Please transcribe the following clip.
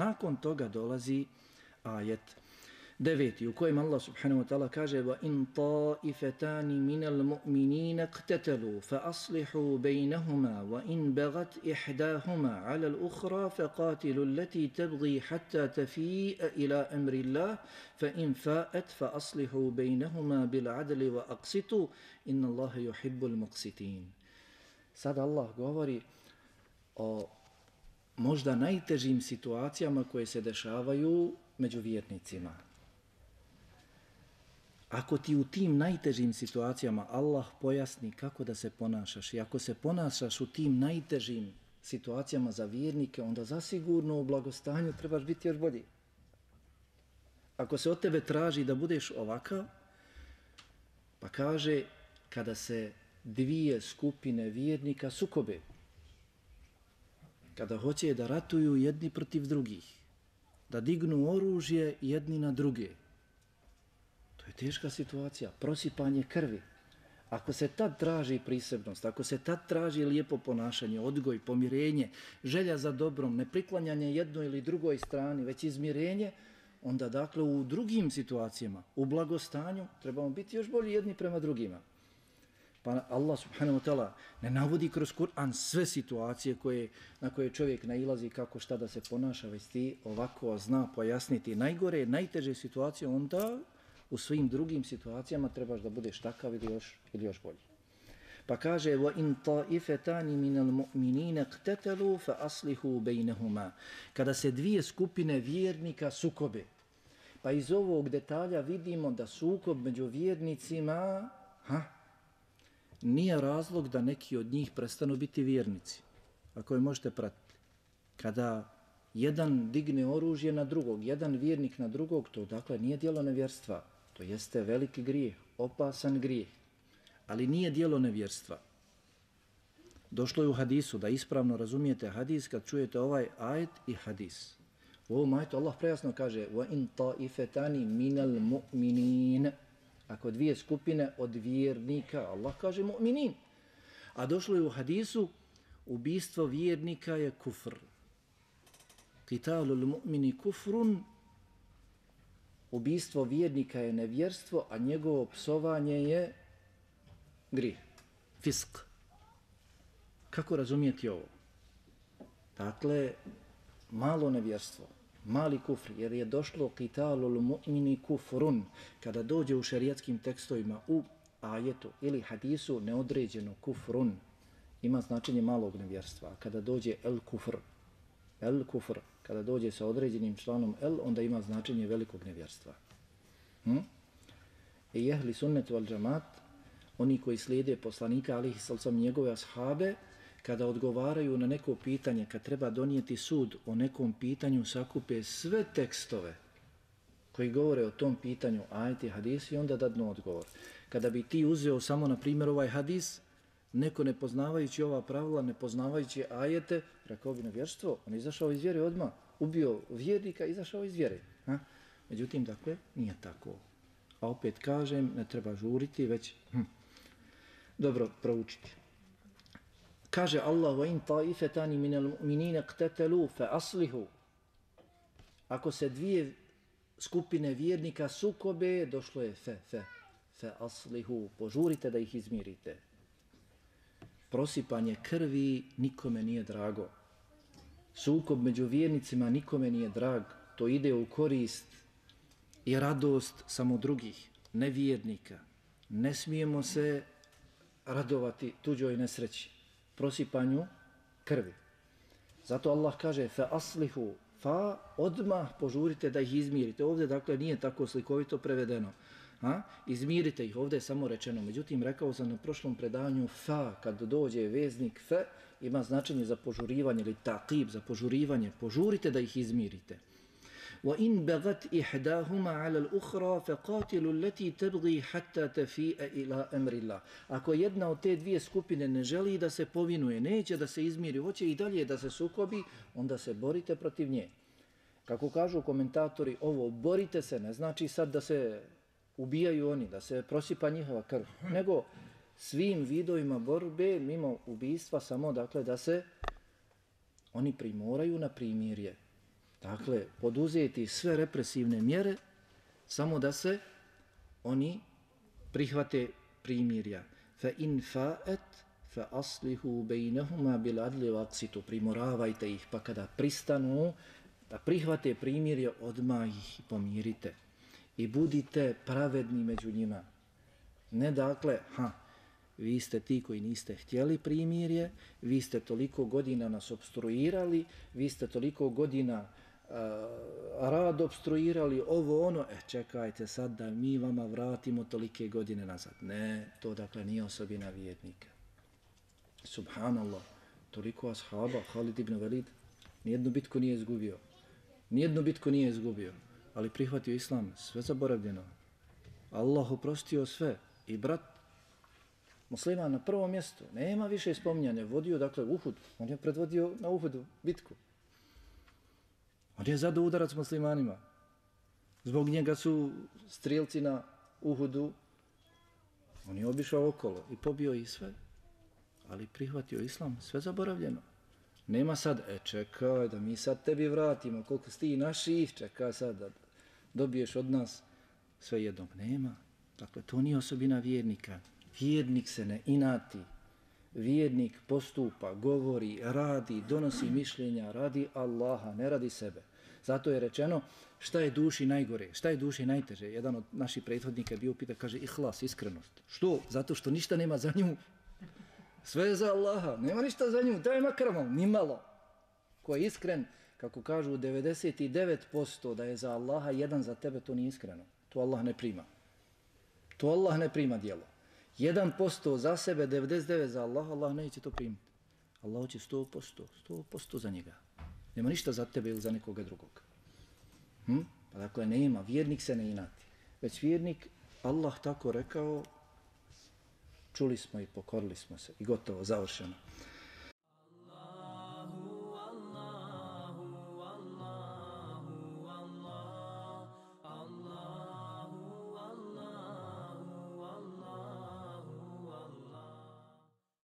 Nakon toga dolazi ajet deveti u kojem Allah subhanahu wa ta'ala kaže wa in ta'ifatani min al-mu'minina iqtatalu fa aslihu baynahuma wa in baghat ihdahuma 'ala al-ukhra fa qatilu allati tabghi hatta tafi'a ila amri Allah fa in fa'at fa aslihu baynahuma bil 'adli wa aqsitu inna Allah yuhibbul muqsitin Sad Allah govori o možda najtežim situacijama koje se dešavaju među vjernicima. Ako ti u tim najtežim situacijama Allah pojasni kako da se ponašaš i ako se ponašaš u tim najtežim situacijama za vjernike, onda zasigurno u blagostanju trebaš biti još bolji. Ako se od tebe traži da budeš ovakav, pa kaže kada se dvije skupine vjernika sukobe, kada hoće da ratuju jedni protiv drugih, da dignu oružje jedni na druge, To je teška situacija, prosipanje krvi. Ako se tad traži prisebnost, ako se tad traži lijepo ponašanje, odgoj, pomirenje, želja za dobrom, nepriklanjanje jednoj ili drugoj strani, već izmirenje, onda dakle u drugim situacijama, u blagostanju, trebamo biti još bolji jedni prema drugima. Pa Allah subhanahu wa ta'ala ne navodi kroz Kur'an sve situacije koje, na koje čovjek nailazi kako šta da se ponaša, već ti ovako zna pojasniti najgore, najteže situacije, onda u svim drugim situacijama trebaš da budeš takav ili još, ili još bolji. Pa kaže, wa in ta'ifetani minal mu'minina qtetalu fa aslihu bejnehuma. Kada se dvije skupine vjernika sukobe, pa iz ovog detalja vidimo da sukob među vjernicima ha, nije razlog da neki od njih prestanu biti vjernici. Ako je možete pratiti. Kada jedan digne oružje na drugog, jedan vjernik na drugog, to dakle nije dijelo nevjerstva. To jeste veliki grijeh, opasan grijeh, ali nije dijelo nevjerstva. Došlo je u hadisu da ispravno razumijete hadis kad čujete ovaj ajet i hadis. U ovom ajetu Allah prejasno kaže وَإِن طَائِفَتَانِ مِنَ الْمُؤْمِنِينَ Ako dvije skupine od vjernika, Allah kaže mu'minin. A došlo je u hadisu ubistvo vjernika je kufr. Kitalu mu'mini kufrun ubistvo vjernika je nevjerstvo, a njegovo psovanje je grih, fisk. Kako razumijeti ovo? Dakle, malo nevjerstvo, mali kufr, jer je došlo kitalu mu'mini kufrun, kada dođe u šerijatskim tekstovima u ajetu ili hadisu neodređeno kufrun, ima značenje malog nevjerstva. A kada dođe el kufr, el kufr, kada dođe sa određenim članom el, onda ima značenje velikog nevjerstva. Hm? I jehli sunnetu al džamat, oni koji slijede poslanika, ali i njegove ashabe, kada odgovaraju na neko pitanje, kad treba donijeti sud o nekom pitanju, sakupe sve tekstove koji govore o tom pitanju, ajti hadisi, onda dadnu odgovor. Kada bi ti uzeo samo, na primjer, ovaj hadis, neko ne poznavajući ova pravila, ne poznavajući ajete, rekao bi na vjerstvo, on izašao iz vjere odmah, ubio vjernika, izašao iz vjere. Ha? Međutim, dakle, nije tako. A opet kažem, ne treba žuriti, već hm, dobro proučiti. Kaže Allah, وَإِنْ طَائِفَتَانِ مِنَ الْمُؤْمِنِينَ mu'minina فَأَصْلِهُ. Ako se dvije skupine vjernika sukobe, došlo je fe, fe, fe aslihu. Požurite da ih izmirite prosipanje krvi nikome nije drago. Sukob među vjernicima nikome nije drag. To ide u korist i radost samo drugih, nevjernika. Ne smijemo se radovati tuđoj nesreći, prosipanju krvi. Zato Allah kaže fa aslihu fa odmah požurite da ih izmirite. Ovdje dakle nije tako slikovito prevedeno. Ha? Izmirite ih, ovdje je samo rečeno. Međutim, rekao sam na prošlom predanju fa, kad dođe veznik fe, ima značenje za požurivanje ili taqib, za požurivanje. Požurite da ih izmirite. Wa in إحداهما ihdahuma ala al-ukhra faqatilu allati tabghi hatta tafi'a ila amri Ako jedna od te dvije skupine ne želi da se povinuje, neće da se izmiri, hoće i dalje da se sukobi, onda se borite protiv nje. Kako kažu komentatori, ovo borite se ne znači sad da se ubijaju oni, da se prosipa njihova krv, nego svim vidovima borbe mimo ubistva samo dakle da se oni primoraju na primirje. Dakle, poduzeti sve represivne mjere samo da se oni prihvate primirja. Fa in fa'et fa aslihu bejnehuma bil adli vaksitu. Primoravajte ih, pa kada pristanu da prihvate primirje, odmah ih pomirite. I budite pravedni među njima. Ne dakle, ha, vi ste ti koji niste htjeli primirje, vi ste toliko godina nas obstruirali, vi ste toliko godina uh, Eh, rad obstruirali, ovo ono, e čekajte sad da mi vama vratimo tolike godine nazad. Ne, to dakle nije osobina vjernika. Subhanallah, toliko ashaba, Khalid ibn Velid, nijednu bitku nije izgubio. Nijednu bitku nije izgubio, ali prihvatio islam, sve zaboravljeno. Allah oprostio sve, i brat musliman na prvom mjestu, nema više spominjanja, vodio dakle Uhud, on je predvodio na Uhudu bitku. On je zadao udarac muslimanima. Zbog njega su strijelci na Uhudu, on je obišao okolo i pobio i sve, ali prihvatio islam, sve zaboravljeno. Nema sad, e čekaj da mi sad tebi vratimo, koliko sti naših, čekaj sad da dobiješ od nas sve jednog. Nema. Dakle, to nije osobina vjernika. Vjernik se ne inati. Vjernik postupa, govori, radi, donosi mišljenja, radi Allaha, ne radi sebe. Zato je rečeno šta je duši najgore, šta je duši najteže. Jedan od naših prethodnika je bio pita, kaže ihlas, iskrenost. Što? Zato što ništa nema za nju. Sve je za Allaha, nema ništa za nju, daj makar vam, ni malo. Ko je iskren, kako kažu 99% da je za Allaha, jedan za tebe, to nije iskreno. To Allah ne prima. To Allah ne prima dijelo. 1% za sebe, 99% za Allah, Allah neće to primiti. Allah će 100%, 100% za njega. Nema ništa za tebe ili za nekoga drugog. Hm? Pa dakle, nema, vjernik se ne inati. Već vjernik, Allah tako rekao, čuli smo i pokorili smo se i gotovo, završeno.